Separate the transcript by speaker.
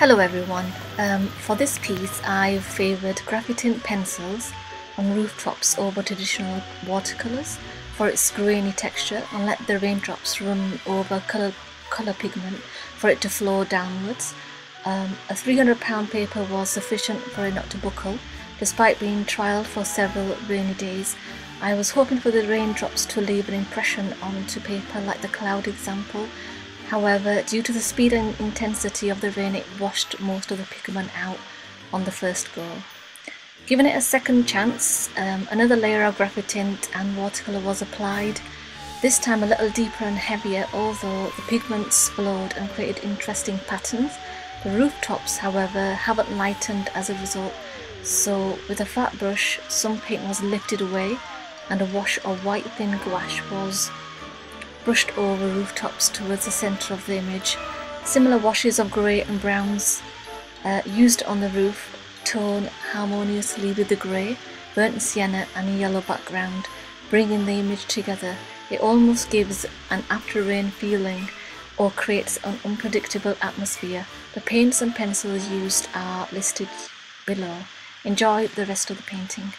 Speaker 1: Hello everyone, um, for this piece I've favoured Graphitint pencils on rooftops over traditional watercolours for its grainy texture and let the raindrops run over colour, colour pigment for it to flow downwards. Um, a £300 paper was sufficient for it not to buckle. Despite being trialled for several rainy days, I was hoping for the raindrops to leave an impression onto paper like the cloud example However, due to the speed and intensity of the rain, it washed most of the pigment out on the first go. Given it a second chance, um, another layer of Graphitint and watercolour was applied, this time a little deeper and heavier although the pigments flowed and created interesting patterns. The rooftops however haven't lightened as a result so with a flat brush some paint was lifted away and a wash of white thin gouache was brushed over rooftops towards the centre of the image. Similar washes of grey and browns uh, used on the roof tone harmoniously with the grey, burnt sienna and a yellow background, bringing the image together. It almost gives an after rain feeling or creates an unpredictable atmosphere. The paints and pencils used are listed below. Enjoy the rest of the painting.